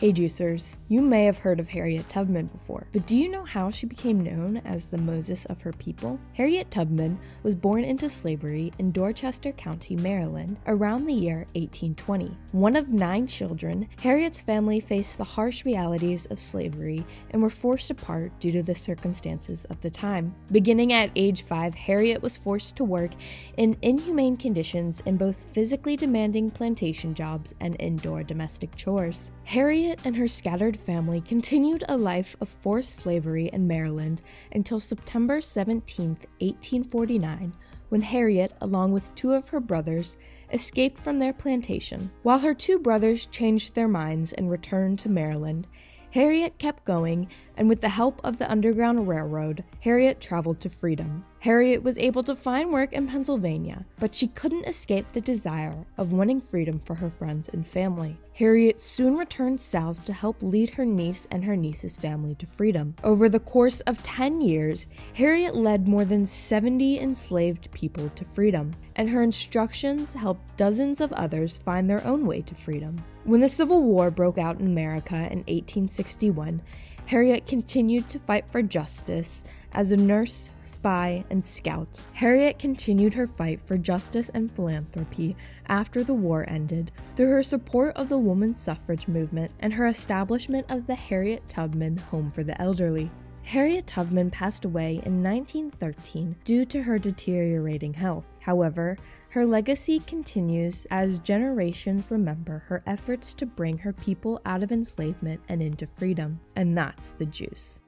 Hey juicers, you may have heard of Harriet Tubman before, but do you know how she became known as the Moses of her people? Harriet Tubman was born into slavery in Dorchester County, Maryland, around the year 1820. One of nine children, Harriet's family faced the harsh realities of slavery and were forced apart due to the circumstances of the time. Beginning at age five, Harriet was forced to work in inhumane conditions in both physically demanding plantation jobs and indoor domestic chores. Harriet and her scattered family continued a life of forced slavery in Maryland until September 17, 1849, when Harriet, along with two of her brothers, escaped from their plantation. While her two brothers changed their minds and returned to Maryland, Harriet kept going, and with the help of the Underground Railroad, Harriet traveled to freedom. Harriet was able to find work in Pennsylvania, but she couldn't escape the desire of wanting freedom for her friends and family. Harriet soon returned south to help lead her niece and her niece's family to freedom. Over the course of 10 years, Harriet led more than 70 enslaved people to freedom, and her instructions helped dozens of others find their own way to freedom. When the Civil War broke out in America in 1861, Harriet continued to fight for justice as a nurse, spy, and scout. Harriet continued her fight for justice and philanthropy after the war ended through her support of the women's suffrage movement and her establishment of the Harriet Tubman Home for the Elderly. Harriet Tubman passed away in 1913 due to her deteriorating health. However, her legacy continues as generations remember her efforts to bring her people out of enslavement and into freedom. And that's the juice.